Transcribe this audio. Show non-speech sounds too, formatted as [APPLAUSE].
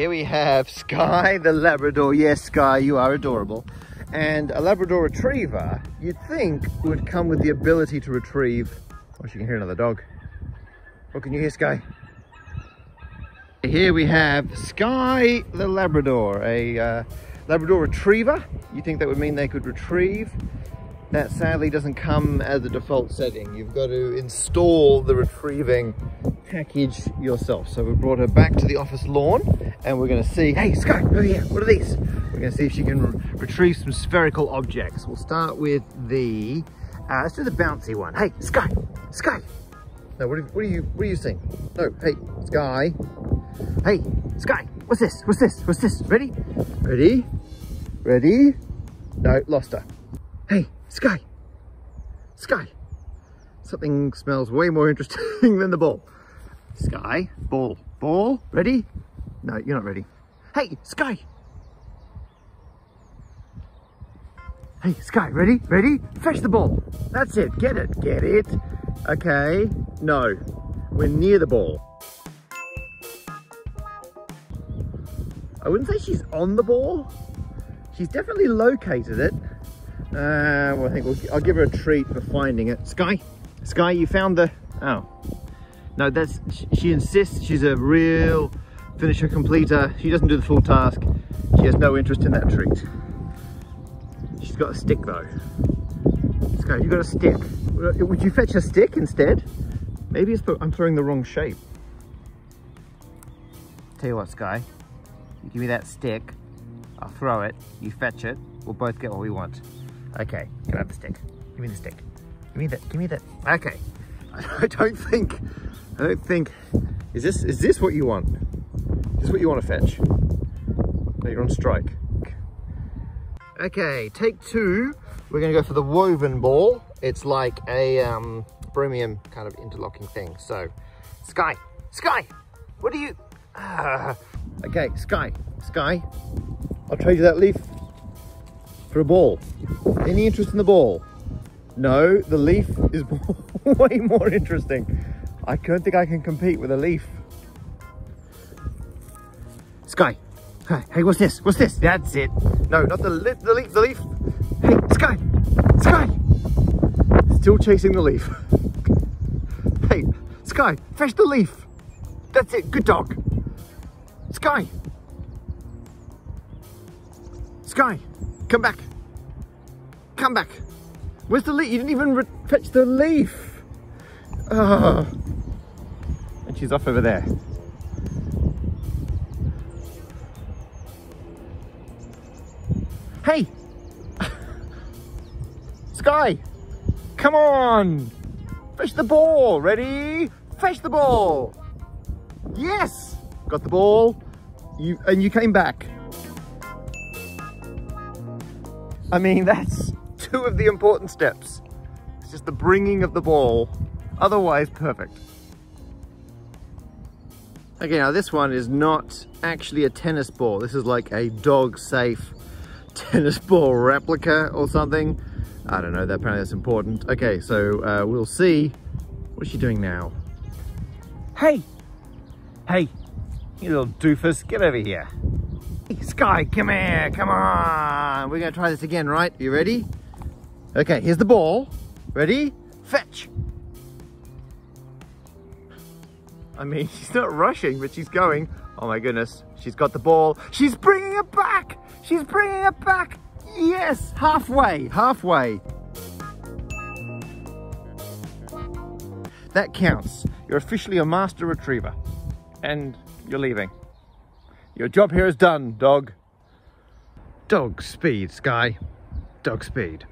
Here we have Sky the Labrador. Yes, Sky, you are adorable. And a Labrador Retriever, you'd think would come with the ability to retrieve... Oh, you can hear another dog. What can you hear, Sky? Here we have Sky the Labrador, a uh, Labrador Retriever. You think that would mean they could retrieve? That sadly doesn't come as a default setting. You've got to install the retrieving package yourself. So we brought her back to the office lawn and we're gonna see, hey Sky, over here, what are these? We're gonna see if she can re retrieve some spherical objects. We'll start with the, uh, let's do the bouncy one. Hey, Sky, Sky. No, what are, what are you, what are you saying? No, hey, Sky, Hey, Sky, what's this? What's this? What's this? Ready? Ready? Ready? No, lost her. Hey, Sky. Sky. Something smells way more interesting [LAUGHS] than the ball. Sky, ball, ball, ready? No, you're not ready. Hey, Sky. Hey, Sky, ready? Ready? Fetch the ball. That's it, get it, get it. Okay, no, we're near the ball. I wouldn't say she's on the ball. She's definitely located it. Uh, well, I think we'll, I'll give her a treat for finding it. Sky, Sky, you found the, oh. No, that's, she, insists she's a real finisher completer. She doesn't do the full task. She has no interest in that treat. She's got a stick though. Sky, you got a stick. Would you fetch a stick instead? Maybe it's, I'm throwing the wrong shape. Tell you what, Sky, you give me that stick, I'll throw it, you fetch it, we'll both get what we want. Okay, I have the stick? Give me the stick. Give me that, give me that. Okay. [LAUGHS] I don't think, I don't think, is this, is this what you want? Is this what you want to fetch? No, you're on strike. Okay, take two. We're gonna go for the woven ball. It's like a um, Borromean kind of interlocking thing. So, Sky, Sky, what are you, uh, Okay, Sky, Sky, I'll trade you that leaf for a ball. Any interest in the ball? No, the leaf is [LAUGHS] [LAUGHS] way more interesting. I don't think I can compete with a leaf. Sky, hey, what's this? What's this? That's it. No, not the, the leaf, the leaf. Hey, Sky, Sky. Still chasing the leaf. [LAUGHS] hey, Sky, fetch the leaf. That's it, good dog. Sky! Sky, come back. Come back. Where's the leaf? You didn't even fetch the leaf. Oh. And she's off over there. Hey! [LAUGHS] Sky! Come on! Fetch the ball! Ready? Fetch the ball! Yes! got the ball, you and you came back. I mean, [LAUGHS] that's two of the important steps. It's just the bringing of the ball. Otherwise, perfect. Okay, now this one is not actually a tennis ball. This is like a dog-safe [LAUGHS] tennis ball replica or something. I don't know, that apparently that's important. Okay, so uh, we'll see. What's she doing now? Hey! Hey, you little doofus, get over here. Hey, Sky, come here, come on. We're gonna try this again, right? You ready? Okay, here's the ball. Ready? Fetch. I mean, [LAUGHS] she's not rushing, but she's going. Oh my goodness, she's got the ball. She's bringing it back. She's bringing it back. Yes, halfway, halfway. That counts. You're officially a master retriever. And you're leaving. Your job here is done, dog. Dog speed, Sky. Dog speed.